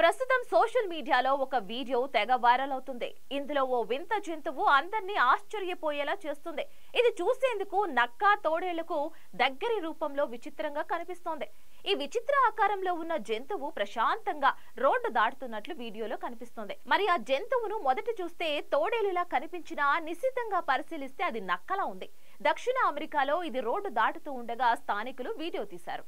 ప్రస్తుతం సోషల్ మీడియాలో ఒక వీడియో తెగ వైరల్ అవుతుంది. ఇందులో ఓ వింత జంతువు అందరినీ ఆశ్చర్యపోయేలా చేస్తుంది. ఇది చూసేందుకు నక్క తోడేళ్ళకు దగ్గరి రూపంలో విచిత్రంగా కనిపిస్తోంది. ఈ విచిత్ర ఆకారంలో ఉన్న జంతువు ప్రశాంతంగా రోడ్డు దాటుతున్నట్లు వీడియోలో కనిపిస్తోంది. మరి ఆ జంతువును మొదట చూస్తే తోడేలులా కనిపించినా నిశితంగా పరిశీలిస్తే అది నక్కలా ఉంది. దక్షిణ అమెరికాలో ఇది రోడ్డు దాటుతూ ఉండగా స్థానికులు వీడియో తీశారు.